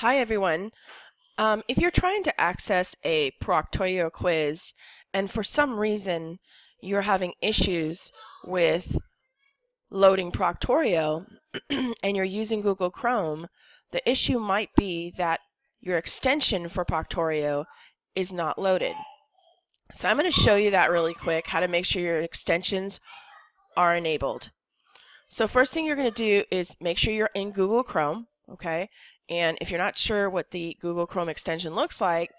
Hi everyone. Um, if you're trying to access a Proctorio quiz and for some reason you're having issues with loading Proctorio and you're using Google Chrome, the issue might be that your extension for Proctorio is not loaded. So I'm going to show you that really quick, how to make sure your extensions are enabled. So first thing you're going to do is make sure you're in Google Chrome, okay? And if you're not sure what the Google Chrome extension looks like,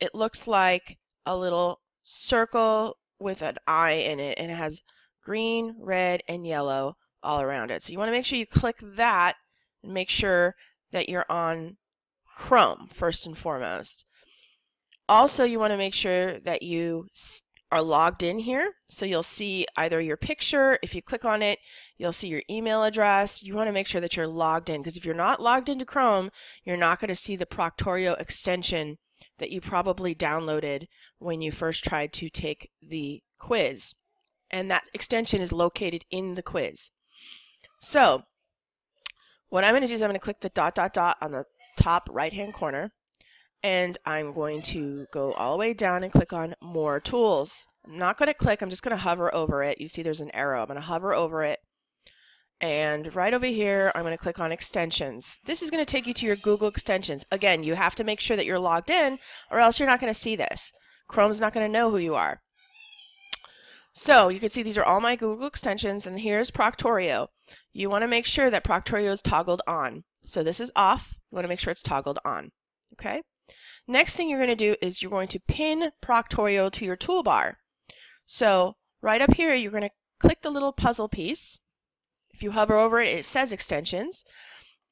it looks like a little circle with an eye in it and it has green, red, and yellow all around it. So you want to make sure you click that and make sure that you're on Chrome first and foremost. Also, you want to make sure that you are logged in here. So you'll see either your picture, if you click on it, you'll see your email address. You want to make sure that you're logged in because if you're not logged into Chrome, you're not going to see the Proctorio extension that you probably downloaded when you first tried to take the quiz. And that extension is located in the quiz. So what I'm going to do is I'm going to click the dot dot dot on the top right hand corner and I'm going to go all the way down and click on more tools. I'm not going to click, I'm just going to hover over it. You see there's an arrow. I'm going to hover over it. And right over here, I'm going to click on extensions. This is going to take you to your Google extensions. Again, you have to make sure that you're logged in or else you're not going to see this. Chrome's not going to know who you are. So you can see these are all my Google extensions and here's Proctorio. You want to make sure that Proctorio is toggled on. So this is off. You want to make sure it's toggled on. Okay? Next thing you're going to do is you're going to pin Proctorio to your toolbar. So right up here, you're going to click the little puzzle piece. If you hover over it, it says extensions.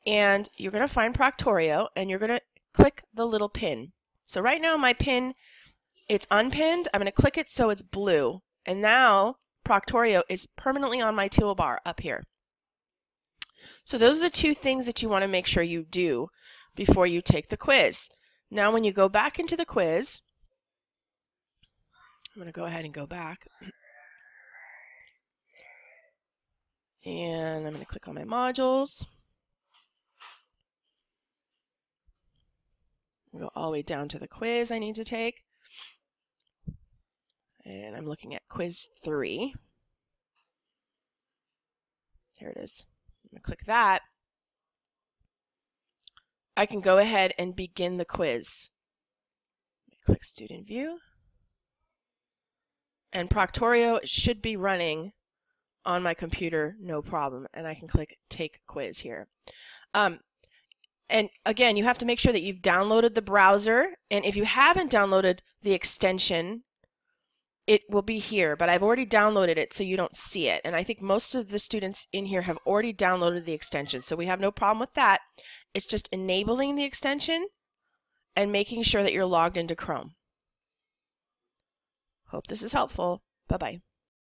And you're going to find Proctorio, and you're going to click the little pin. So right now my pin, it's unpinned. I'm going to click it so it's blue. And now Proctorio is permanently on my toolbar up here. So those are the two things that you want to make sure you do before you take the quiz. Now when you go back into the quiz, I'm going to go ahead and go back. And I'm going to click on my modules. Go all the way down to the quiz I need to take. And I'm looking at quiz 3. Here it is. I'm going to click that. I can go ahead and begin the quiz. Click Student View. And Proctorio should be running on my computer, no problem. And I can click Take Quiz here. Um, and again, you have to make sure that you've downloaded the browser. And if you haven't downloaded the extension, it will be here, but I've already downloaded it so you don't see it. And I think most of the students in here have already downloaded the extension, so we have no problem with that. It's just enabling the extension and making sure that you're logged into Chrome. Hope this is helpful. Bye-bye.